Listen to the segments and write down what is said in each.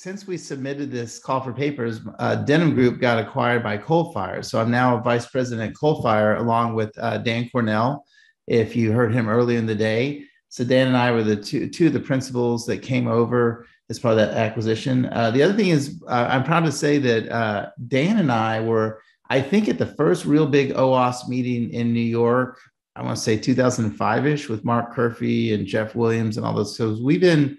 since we submitted this call for papers, uh, Denim Group got acquired by Coalfire. So I'm now a vice president at Coalfire along with uh, Dan Cornell. If you heard him earlier in the day, so Dan and I were the two two of the principals that came over as part of that acquisition. Uh, the other thing is, uh, I'm proud to say that uh, Dan and I were, I think, at the first real big OWASP meeting in New York. I want to say 2005 ish with Mark Curphey and Jeff Williams and all those. So we've been,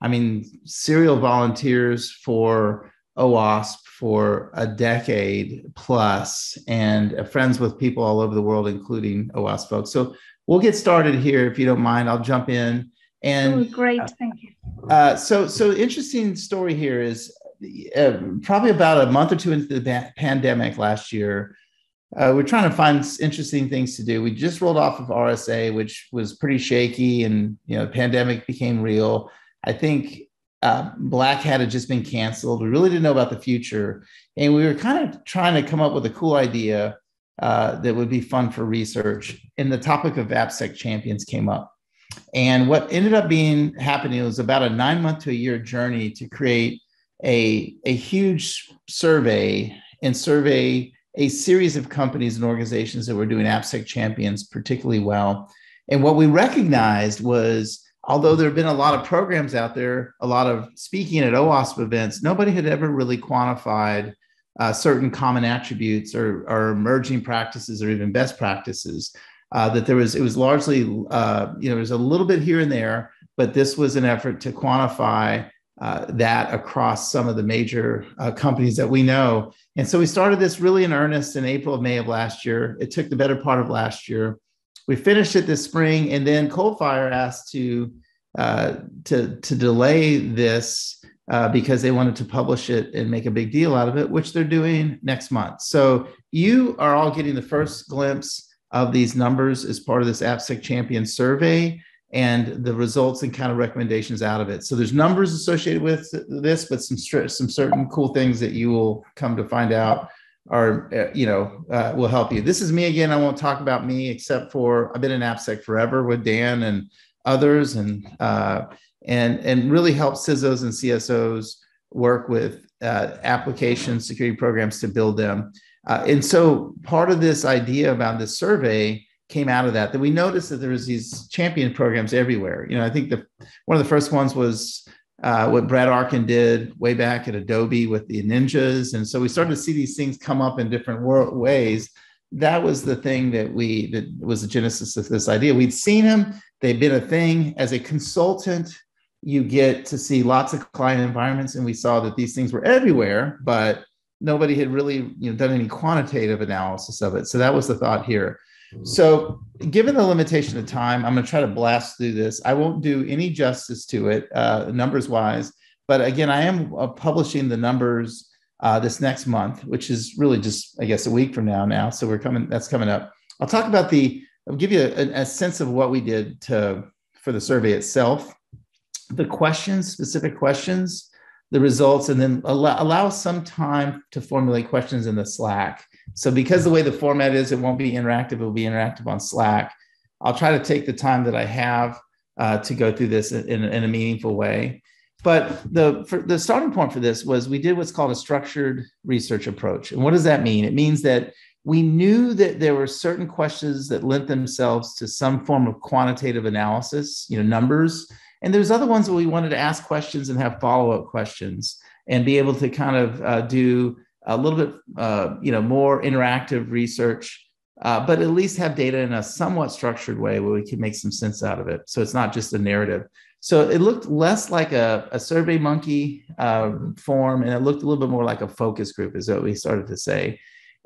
I mean, serial volunteers for OWASP for a decade plus and friends with people all over the world, including OWASP folks. So we'll get started here if you don't mind. I'll jump in. And oh, great, thank you. Uh, so, so interesting story here is uh, probably about a month or two into the pandemic last year. Uh, we're trying to find interesting things to do. We just rolled off of RSA, which was pretty shaky, and you know, the pandemic became real. I think uh, Black Hat had just been canceled. We really didn't know about the future, and we were kind of trying to come up with a cool idea uh, that would be fun for research. And the topic of AppSec champions came up. And what ended up being happening was about a nine month to a year journey to create a, a huge survey and survey a series of companies and organizations that were doing AppSec champions particularly well. And what we recognized was, although there have been a lot of programs out there, a lot of speaking at OWASP events, nobody had ever really quantified uh, certain common attributes or, or emerging practices or even best practices. Uh, that there was it was largely uh, you know there's a little bit here and there but this was an effort to quantify uh, that across some of the major uh, companies that we know. And so we started this really in earnest in april of may of last year. It took the better part of last year we finished it this spring and then coalfire asked to uh, to to delay this uh, because they wanted to publish it and make a big deal out of it, which they're doing next month. So you are all getting the first glimpse of these numbers as part of this AppSec Champion survey and the results and kind of recommendations out of it. So there's numbers associated with this, but some some certain cool things that you will come to find out are uh, you know uh, will help you. This is me again. I won't talk about me except for I've been in AppSec forever with Dan and others, and uh, and and really help CISOs and CSOs work with uh, application security programs to build them. Uh, and so part of this idea about this survey came out of that, that we noticed that there was these champion programs everywhere. You know, I think the one of the first ones was uh, what Brad Arkin did way back at Adobe with the ninjas. And so we started to see these things come up in different ways. That was the thing that we, that was the genesis of this idea. We'd seen them, they'd been a thing. As a consultant, you get to see lots of client environments, and we saw that these things were everywhere, but nobody had really you know done any quantitative analysis of it so that was the thought here. So given the limitation of time i'm going to try to blast through this. I won't do any justice to it uh, numbers wise but again i am uh, publishing the numbers uh, this next month which is really just i guess a week from now now so we're coming that's coming up. I'll talk about the i'll give you a, a sense of what we did to for the survey itself the questions specific questions the results and then allow, allow some time to formulate questions in the Slack. So because the way the format is, it won't be interactive. It will be interactive on Slack. I'll try to take the time that I have uh, to go through this in, in, a meaningful way. But the for, the starting point for this was we did what's called a structured research approach. And what does that mean? It means that we knew that there were certain questions that lent themselves to some form of quantitative analysis, you know, numbers and there's other ones that we wanted to ask questions and have follow up questions and be able to kind of uh, do a little bit, uh, you know, more interactive research, uh, but at least have data in a somewhat structured way where we can make some sense out of it. So it's not just a narrative. So it looked less like a, a survey monkey uh, form, and it looked a little bit more like a focus group, is what we started to say.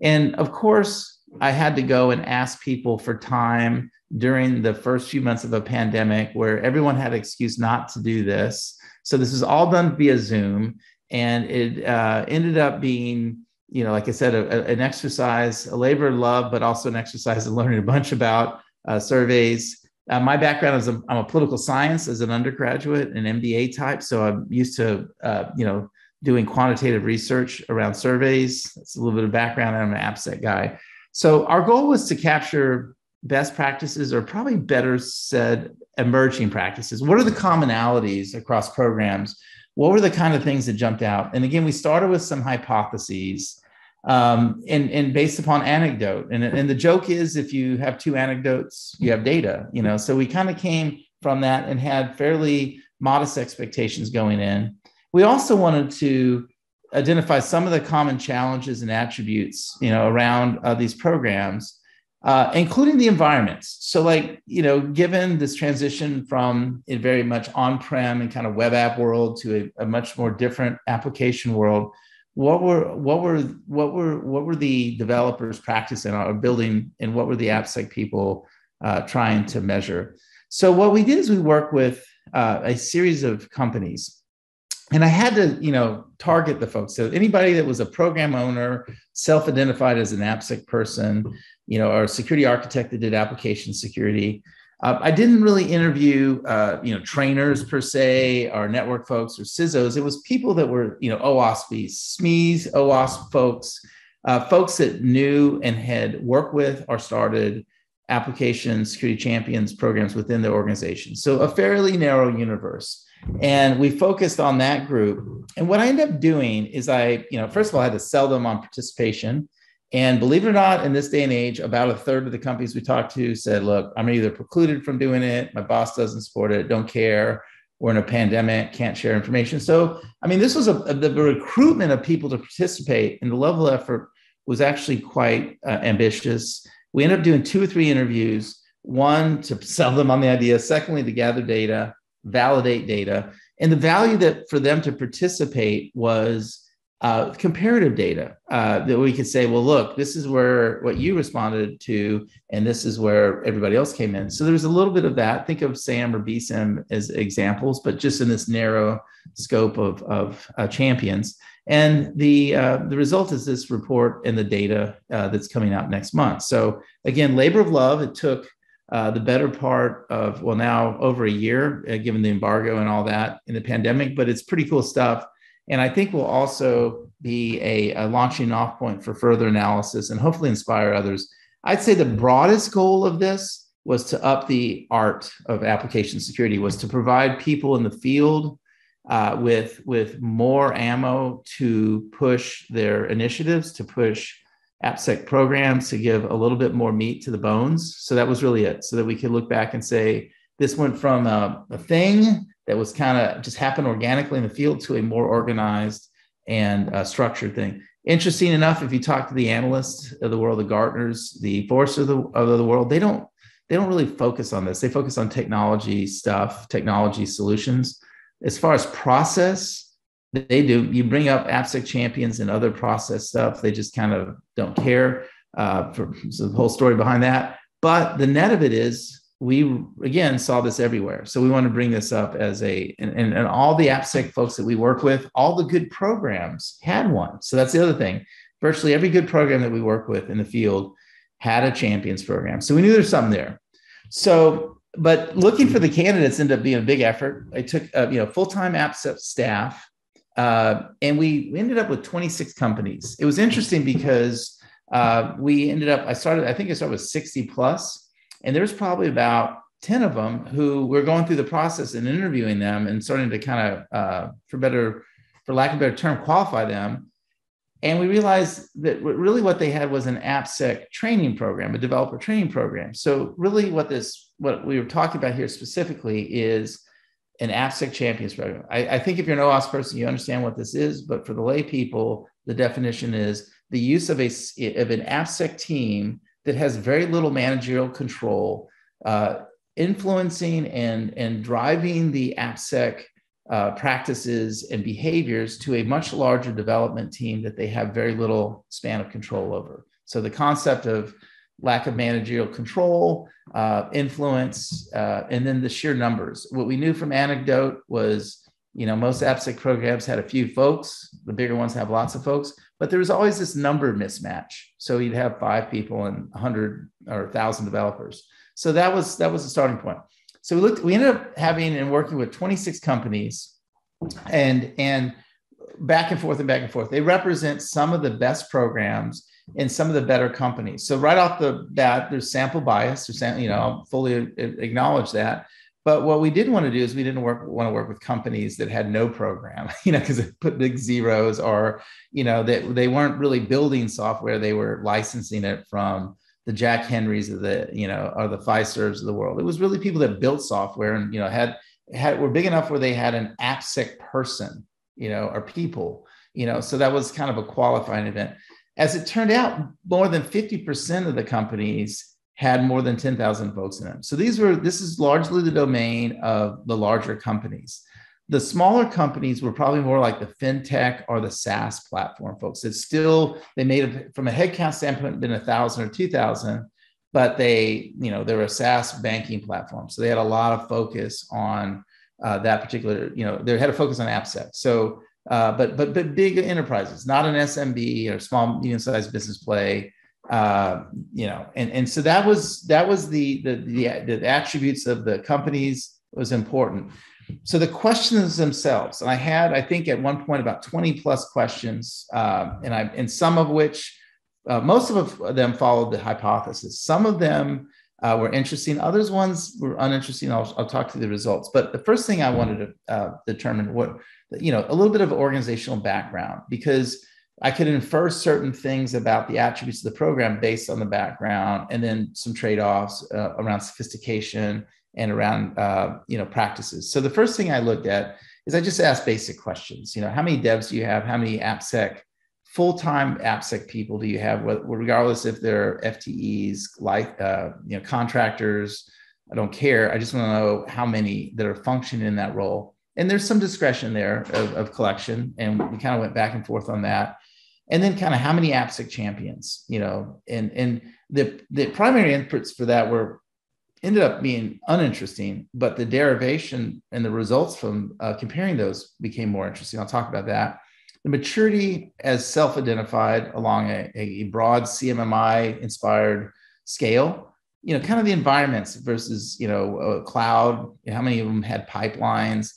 And of course, I had to go and ask people for time during the first few months of a pandemic where everyone had an excuse not to do this. So this was all done via Zoom, and it uh, ended up being, you know, like I said, a, a, an exercise, a labor of love, but also an exercise in learning a bunch about uh, surveys. Uh, my background is a, I'm a political science as an undergraduate, an MBA type, so I'm used to, uh, you know, doing quantitative research around surveys. That's a little bit of background. I'm an AppSec guy. So our goal was to capture best practices, or probably better said, emerging practices? What are the commonalities across programs? What were the kind of things that jumped out? And again, we started with some hypotheses um, and, and based upon anecdote. And, and the joke is if you have two anecdotes, you have data, you know. So we kind of came from that and had fairly modest expectations going in. We also wanted to identify some of the common challenges and attributes, you know, around uh, these programs uh, including the environments. So, like, you know, given this transition from a very much on prem and kind of web app world to a, a, much more different application world, what were what were what were what were the developers practicing or building, and what were the AppSec people uh, trying to measure? So, what we did is we worked with uh, a series of companies and I had to, you know, target the folks. So anybody that was a program owner, self-identified as an AppSec person, you know, or security architect that did application security. Uh, I didn't really interview, uh, you know, trainers per se, or network folks, or CISOs. It was people that were, you know, OWASPs, SMEs, OWASP folks, uh, folks that knew and had worked with or started application security champions programs within the organization. So a fairly narrow universe. And we focused on that group. And what I ended up doing is I, you know, first of all, I had to sell them on participation. And believe it or not, in this day and age, about a third of the companies we talked to said, look, I'm either precluded from doing it, my boss doesn't support it, don't care, we're in a pandemic, can't share information. So, I mean, this was a, a the recruitment of people to participate and the level of effort was actually quite uh, ambitious. We ended up doing two or three interviews, one to sell them on the idea, secondly, to gather data validate data. And the value that for them to participate was uh, comparative data uh, that we could say, well, look, this is where what you responded to, and this is where everybody else came in. So there's a little bit of that. Think of SAMM or BSIMM as examples, but just in this narrow scope of, of uh, champions. And the uh, the result is this report and the data uh, that's coming out next month. So again, labor of love. It took uh, the better part of, well, now over a year, uh, given the embargo and all that in the pandemic, but it's pretty cool stuff. And I think will also be a, a launching off point for further analysis and hopefully inspire others. I'd say the broadest goal of this was to up the art of application security, was to provide people in the field uh, with, with more ammo to push their initiatives, to push AppSec programs to give a little bit more meat to the bones. So that was really it. So that we could look back and say, this went from a, a thing that was kind of just happened organically in the field to a more organized and uh, structured thing. Interesting enough, if you talk to the analysts of the world, the Gartners, the Forrester of the, of the world, they don't they don't really focus on this. They focus on technology stuff, technology solutions. As far as process, they do. You bring up AppSec champions and other process stuff. They just kind of don't care. Uh, for so the whole story behind that. But the net of it is we again saw this everywhere. So we want to bring this up as a and, and, and all the AppSec folks that we work with, all the good programs had one. So that's the other thing. Virtually every good program that we work with in the field had a champions program. So we knew there's something there. So, but looking for the candidates ended up being a big effort. I took uh, you know full-time AppSec staff uh, and we, ended up with 26 companies. It was interesting because uh, we ended up, I started, I think I started with 60 plus, and there's probably about 10 of them who we're going through the process and interviewing them and starting to kind of, uh, for better, for lack of a better term, qualify them. And we realized that really what they had was an AppSec training program, a developer training program. So really what this, what we were talking about here specifically is an AppSec Champions program. I, I, think if you're an OWASP person, you understand what this is, but for the lay people, the definition is the use of a of an AppSec team that has very little managerial control, uh, influencing and and driving the AppSec uh, practices and behaviors to a much larger development team that they have very little span of control over. So the concept of lack of managerial control, uh, influence, uh, and then the sheer numbers. What we knew from anecdote was, you know, most AppSec programs had a few folks. The bigger ones have lots of folks, but there was always this number mismatch. So you'd have five people and 100 or 1,000 developers. So that was that was the starting point. So we looked. We ended up having and working with 26 companies, and and back and forth and back and forth. They represent some of the best programs in some of the better companies. So right off the bat, there's sample bias. There's, you know, I'll fully acknowledge that. But what we didn't want to do is we didn't work want to work with companies that had no program, you know, because it put big zeros or, you know, that they, they weren't really building software. They were licensing it from the Jack Henrys of the, you know, or the Fiservs of the world. It was really people that built software and, you know, had had were big enough where they had an AppSec person, you know, or people, you know, so that was kind of a qualifying event. As it turned out, more than 50% of the companies had more than 10,000 folks in them. So these were this is largely the domain of the larger companies. The smaller companies were probably more like the fintech or the SaaS platform folks. It's still they made from a headcount standpoint been a thousand or two thousand, but they you know they were a SaaS banking platform, so they had a lot of focus on uh, that particular you know they had a focus on AppSec. So uh, but but but big enterprises, not an SMB or small medium sized business play uh, you know, and, and so that was that was the, the the the attributes of the companies was important. So the questions themselves, and I had I think at one point about twenty plus questions, uh, and I and some of which uh, most of them followed the hypothesis. Some of them uh, were interesting. Others ones were uninteresting. I'll, I'll talk to the results. But the first thing I wanted to uh, determine what you know a little bit of organizational background because I could infer certain things about the attributes of the program based on the background, and then some trade-offs uh, around sophistication and around uh, you know practices. So the first thing I looked at is I just asked basic questions. You know, how many devs do you have? How many AppSec full-time AppSec people do you have? Regardless if they're FTEs, like uh, you know contractors. I don't care. I just want to know how many that are functioning in that role. And there's some discretion there of, of collection, and we kind of went back and forth on that and then kind of how many AppSec champions, you know, and and the the primary inputs for that were ended up being uninteresting, but the derivation and the results from uh, comparing those became more interesting. I'll talk about that. The maturity as self-identified along a, a broad CMMI inspired scale, you know, kind of the environments versus, you know, cloud, how many of them had pipelines,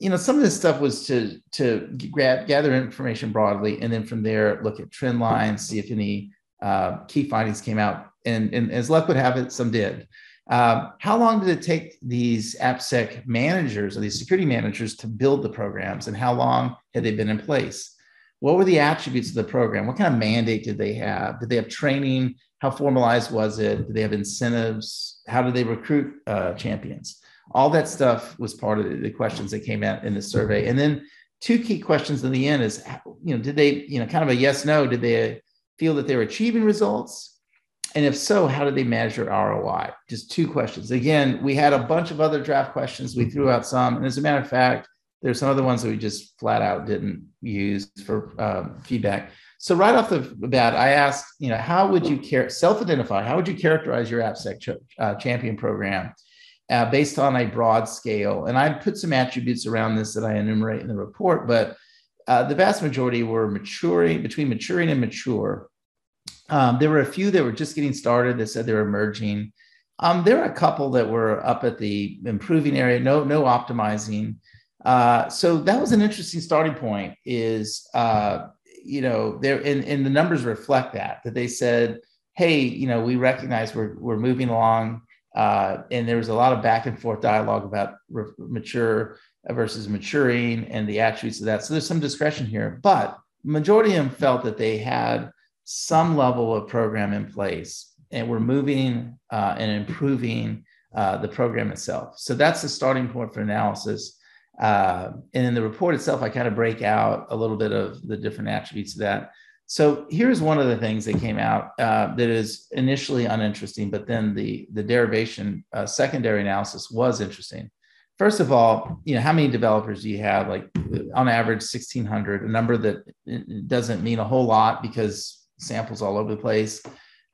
you know, some of this stuff was to to grab, gather information broadly, and then from there look at trend lines, see if any uh, key findings came out. And, and as luck would have it, some did. Uh, how long did it take these AppSec managers or these security managers to build the programs, and how long had they been in place? What were the attributes of the program? What kind of mandate did they have? Did they have training? How formalized was it? Did they have incentives? How did they recruit uh, champions? all that stuff was part of the questions that came out in the survey and then two key questions in the end is you know did they you know kind of a yes no did they feel that they were achieving results and if so how do they measure roi just two questions. Again we had a bunch of other draft questions. We threw out some. And as a matter of fact there's some other ones that we just flat out didn't use for um, feedback. So right off the bat i asked you know how would you care self-identify how would you characterize your appsec ch- uh, champion program uh, based on a broad scale. And I put some attributes around this that I enumerate in the report, but uh, the vast majority were maturing, between maturing and mature. Um, there were a few that were just getting started that said they were emerging. Um, there were a couple that were up at the improving area, no, no optimizing. Uh, so that was an interesting starting point. Is uh, you know there and, and the numbers reflect that that they said, hey, you know, we recognize we're we're moving along uh, and there was a lot of back and forth dialogue about re- mature versus maturing and the attributes of that. So there's some discretion here, but majority of them felt that they had some level of program in place and we're moving uh, and improving uh, the program itself. So that's the starting point for analysis. Uh, and in the report itself, I kind of break out a little bit of the different attributes of that. So here's one of the things that came out uh, that is initially uninteresting, but then the the derivation uh, secondary analysis was interesting. First of all, you know how many developers do you have? Like on average, 1,600, a number that doesn't mean a whole lot because samples all over the place.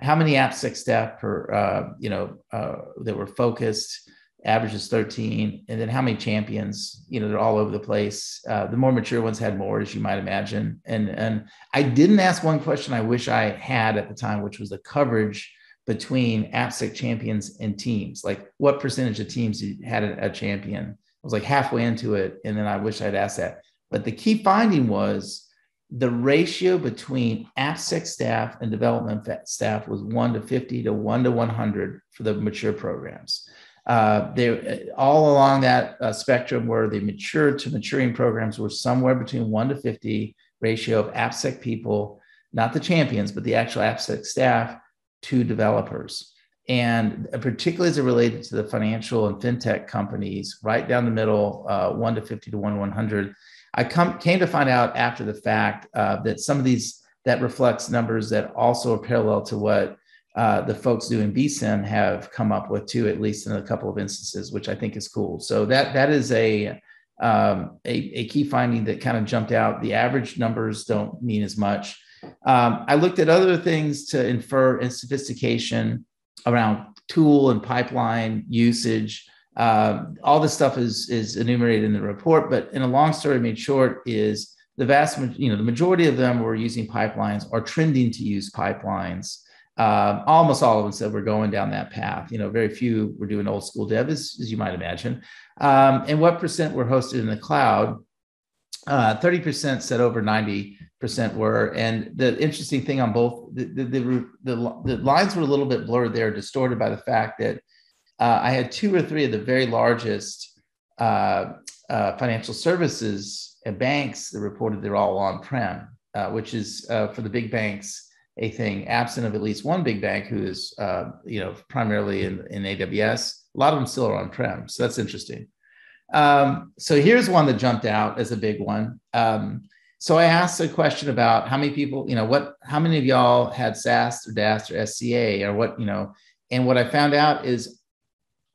How many AppSec staff per uh, you know uh, that were focused? average is 13 and then how many champions you know they're all over the place? Uh, the more mature ones had more as you might imagine. And and i didn't ask one question i wish i had at the time which was the coverage between appsec champions and teams. Like what percentage of teams had a, a champion? I was like halfway into it and then i wish i'd asked that. But the key finding was the ratio between appsec staff and development staff was 1 to 50 to 1 to 100 for the mature programs Uh, they all along that uh, spectrum where the mature to maturing programs were somewhere between one to 50 ratio of AppSec people, not the champions, but the actual AppSec staff to developers. And particularly as it related to the financial and fintech companies, right down the middle, uh, 1 to 50 to 1 100. I come, came to find out after the fact uh, that some of these that reflects numbers that also are parallel to what uh, the folks doing BSIMM have come up with too, at least in a couple of instances, which I think is cool. So that that is a um, a, a, key finding that kind of jumped out. The average numbers don't mean as much. Um, I looked at other things to infer in sophistication around tool and pipeline usage. Uh, all this stuff is is enumerated in the report, but in a long story made short is the vast, you know, the majority of them were using pipelines or trending to use pipelines. Um, almost all of them said we're going down that path. You know, very few were doing old school dev, as, as you might imagine. Um, and what percent were hosted in the cloud? Uh, 30% said over 90% were. And the interesting thing on both, the, the, the, the, the lines were a little bit blurred there, distorted by the fact that uh, I had two or three of the very largest uh, uh financial services and banks that reported they're all on prem, uh, which is uh, for the big banks a thing absent of at least one big bank who is uh, you know primarily in, in aws a lot of them still are on prem so that's interesting. Um, so here's one that jumped out as a big one. Um, so i asked a question about how many people you know what how many of y'all had SAST or DAST or sca or what you know and what i found out is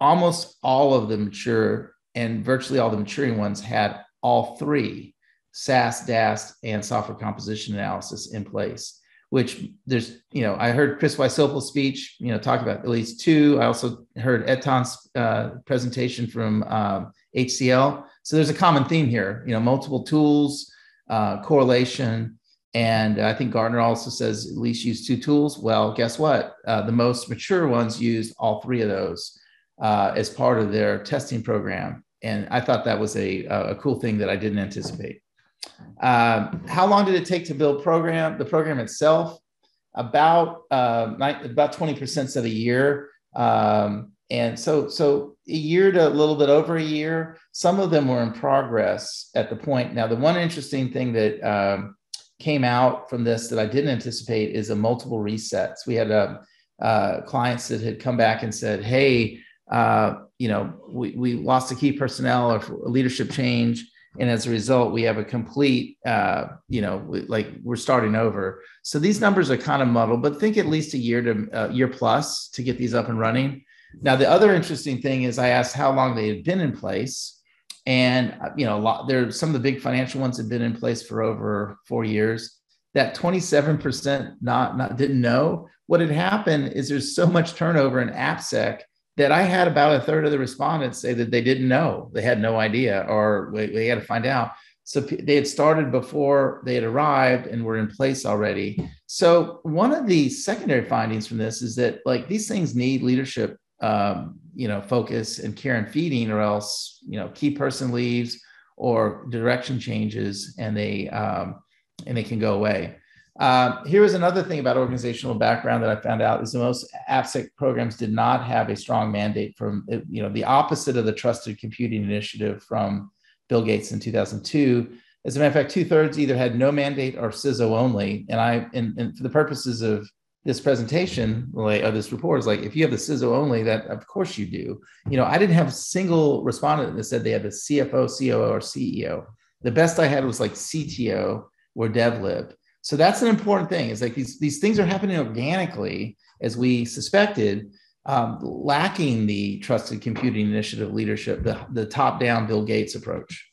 almost all of the mature and virtually all the maturing ones had all three SAST, DAST, and software composition analysis in place which there's, you know, I heard Chris Wysopal's speech, you know, talk about at least two. I also heard Etan's uh, presentation from um, HCL. So there's a common theme here, you know, multiple tools, uh, correlation. And I think Gartner also says at least use two tools. Well, guess what? Uh, the most mature ones used all three of those uh, as part of their testing program. And I thought that was a, a cool thing that I didn't anticipate. Um, how long did it take to build program? The program itself, about uh, about twenty percent of a year, um, and so so a year to a little bit over a year. Some of them were in progress at the point. Now, the one interesting thing that um, came out from this that I didn't anticipate is a multiple resets. We had uh, uh, clients that had come back and said, "Hey." Uh, you know, we, we lost a key personnel or leadership change. And as a result we have a complete uh, you know like we're starting over. So these numbers are kind of muddled but think at least a year to uh, year plus to get these up and running. Now the other interesting thing is i asked how long they had been in place. And uh, you know a lot there some of the big financial ones have been in place for over four years. That 27% not, not didn't know. What had happened is there's so much turnover in appsec that I had about a third of the respondents say that they didn't know, they had no idea, or they had to find out. So they had started before they had arrived and were in place already. So one of the secondary findings from this is that like these things need leadership, um, you know, focus and care and feeding, or else you know, key person leaves or direction changes and they um, and they can go away. Um, here is another thing about organizational background that I found out is the most AppSec programs did not have a strong mandate from, you know, the opposite of the Trusted Computing Initiative from Bill Gates in 2002. As a matter of fact, two thirds either had no mandate or CISO only. And I, and, and for the purposes of this presentation, like of this report, is like if you have the CISO only, that of course you do. You know, I didn't have a single respondent that said they had the CFO, COO, or CEO. The best I had was like CTO or DevLib. So that's an important thing. Is like these these things are happening organically as we suspected, um, lacking the trusted computing initiative leadership, the, the top down Bill Gates approach.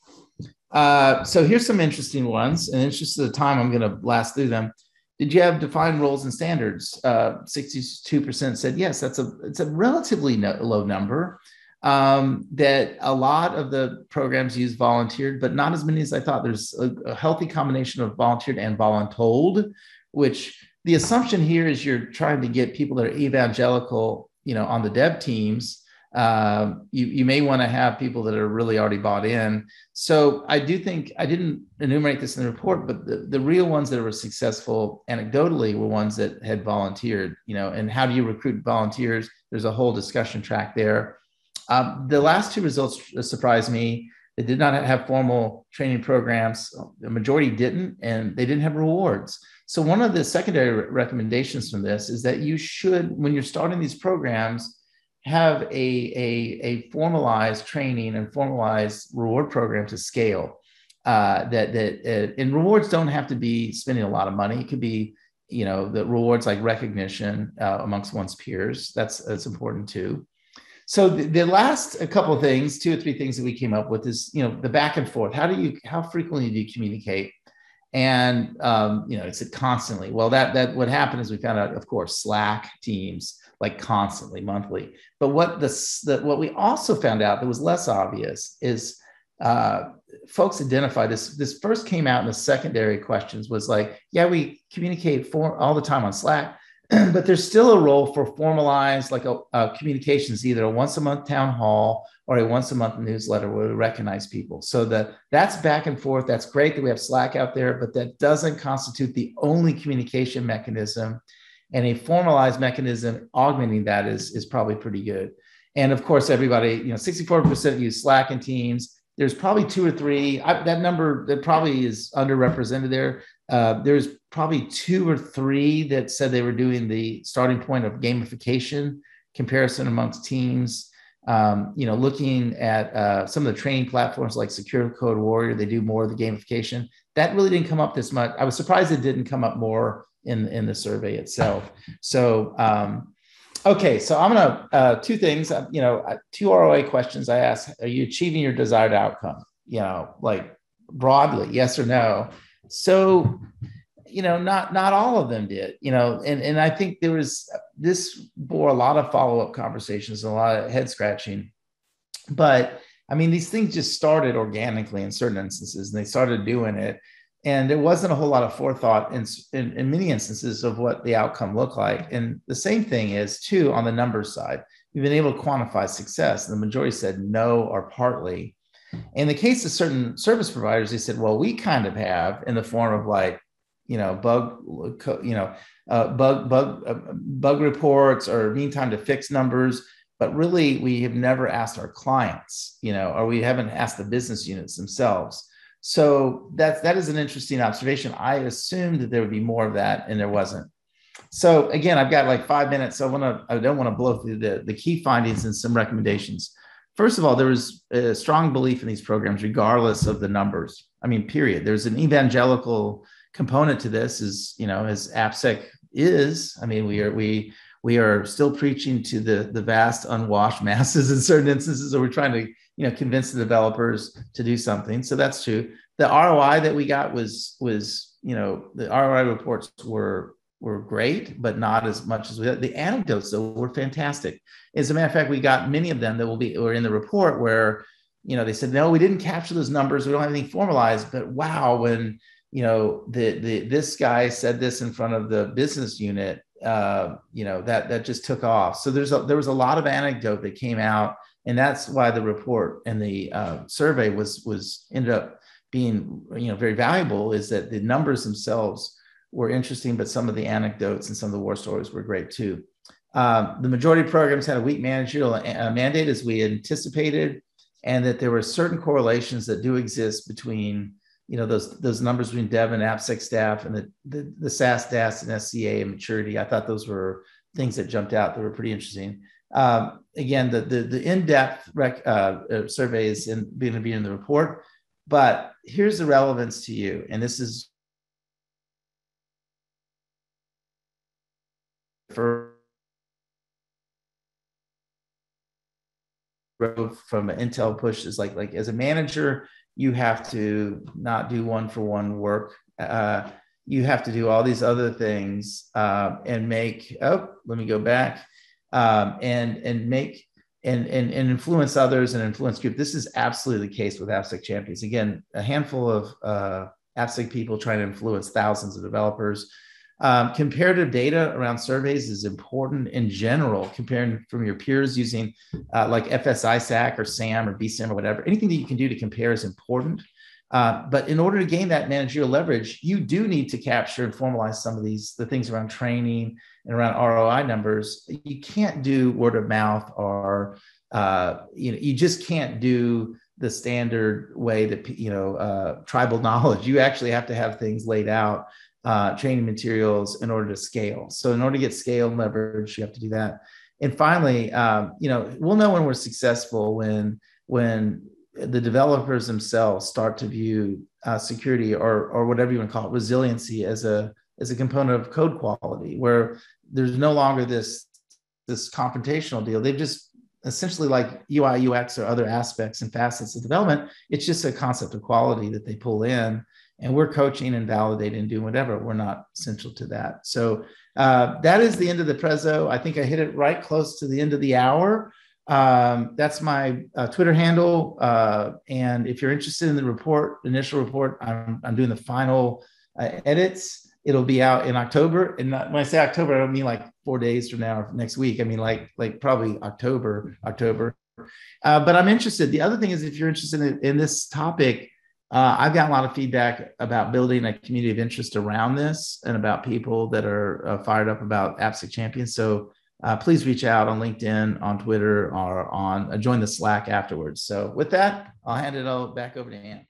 Uh, so here's some interesting ones, and it's just the time I'm going to blast through them. Did you have defined roles and standards? Uh, 62% said yes. That's a it's a relatively no, low number um, that a lot of the programs use volunteered, but not as many as I thought. There's a, a healthy combination of volunteered and voluntold, which the assumption here is you're trying to get people that are evangelical, you know, on the dev teams. Uh, you, you may want to have people that are really already bought in. So I do think I didn't enumerate this in the report, but the, the real ones that were successful anecdotally were ones that had volunteered, you know, and how do you recruit volunteers? There's a whole discussion track there. Um, the last two results surprised me. They did not have formal training programs. The majority didn't, and they didn't have rewards. So, one of the secondary recommendations from this is that you should, when you're starting these programs, have a, a, a formalized training and formalized reward program to scale. Uh, that that uh, and rewards don't have to be spending a lot of money. It could be you know the rewards like recognition uh, amongst one's peers. That's that's important too. So the, the last a couple of things, two or three things that we came up with is, you know, the back and forth. How do you, how frequently do you communicate? And um, you know, it's it constantly. Well, that that what happened is we found out, of course, Slack teams like constantly, monthly. But what the, the what we also found out that was less obvious is uh, folks identify this. This first came out in the secondary questions was like, yeah, we communicate for all the time on Slack, but there's still a role for formalized like a, a, communications either a once a month town hall or a once a month newsletter where we recognize people. So that that's back and forth. That's great that we have slack out there but that doesn't constitute the only communication mechanism. And a formalized mechanism augmenting that is is probably pretty good. And of course everybody you know 64% use slack and teams. There's probably two or three I, that number that probably is underrepresented there. Uh, there's probably two or three that said they were doing the starting point of gamification comparison amongst teams. Um, you know, looking at uh, some of the training platforms like Secure Code Warrior, they do more of the gamification. That really didn't come up this much. I was surprised it didn't come up more in in the survey itself. So, um, okay, so I'm gonna uh, two things. Uh, you know, uh, two ROA questions I asked: Are you achieving your desired outcome? You know, like broadly, yes or no so you know not not all of them did you know and and i think there was this bore a lot of follow-up conversations a lot of head scratching. But i mean these things just started organically in certain instances and they started doing it. And there wasn't a whole lot of forethought in, in, in many instances of what the outcome looked like. And the same thing is too on the numbers side. We've been able to quantify success. The majority said no or partly. In the case of certain service providers, they said, well, we kind of have in the form of like, you know, bug, you know, uh, bug, bug, uh, bug reports or mean time to fix numbers. But really, we have never asked our clients, you know, or we haven't asked the business units themselves. So that that is an interesting observation. I assumed that there would be more of that, and there wasn't. So again, I've got like five minutes, so I want to I don't want to blow through the the key findings and some recommendations first of all, there was a strong belief in these programs, regardless of the numbers. I mean, period. There's an evangelical component to this, is you know, as AppSec is. I mean, we are we we are still preaching to the the vast unwashed masses in certain instances, or we're trying to you know convince the developers to do something. So that's true. The ROI that we got was was you know the ROI reports were were great, but not as much as we. The anecdotes though were fantastic. As a matter of fact, we got many of them that will be were in the report where, you know, they said, no, we didn't capture those numbers. We don't have anything formalized, but wow, when you know the the this guy said this in front of the business unit, uh, you know, that that just took off. So there's a there was a lot of anecdote that came out, and that's why the report and the uh, survey was was ended up being you know very valuable is that the numbers themselves were interesting, but some of the anecdotes and some of the war stories were great too. Um, the majority of programs had a weak managerial uh, mandate as we anticipated, and that there were certain correlations that do exist between you know those those numbers between dev and AppSec staff and the, the, the SAST DAST and SCA and maturity. I thought those were things that jumped out that were pretty interesting. Um, again, the the, the in-depth rec, uh, uh surveys and going to be in the report, but here's the relevance to you, and this is for from an intel push is like like as a manager you have to not do one for one work. Uh, you have to do all these other things uh, and make oh let me go back um, and and make and, and and influence others and influence group. This is absolutely the case with AppSec champions. Again a handful of uh, AppSec people trying to influence thousands of developers um, comparative data around surveys is important in general, comparing from your peers using uh, like FSISAC or SAMM or BSIMM or whatever. Anything that you can do to compare is important. Uh, but in order to gain that managerial leverage, you do need to capture and formalize some of these the things around training and around ROI numbers. You can't do word of mouth or uh, you know you just can't do the standard way that you know uh, tribal knowledge. You actually have to have things laid out, uh, training materials in order to scale. So in order to get scale leverage, you have to do that. And finally, um, you know, we'll know when we're successful when when the developers themselves start to view uh, security or or whatever you want to call it resiliency as a as a component of code quality where there's no longer this this confrontational deal they've just essentially like ui ux or other aspects and facets of development it's just a concept of quality that they pull in and we're coaching and validating and doing whatever we're not central to that so uh, that is the end of the prezzo i think i hit it right close to the end of the hour um, that's my uh, Twitter handle. Uh, and if you're interested in the report, initial report, I'm, I'm doing the final uh, edits. It'll be out in October. And when I say October, I don't mean like four days from now or next week. I mean like like probably October, October. Uh, but I'm interested. The other thing is, if you're interested in, in this topic, uh, I've got a lot of feedback about building a community of interest around this and about people that are uh, fired up about AppSec Champions. So uh, please reach out on LinkedIn, on Twitter, or on uh, join the Slack afterwards. So with that, I'll hand it all back over to Ann.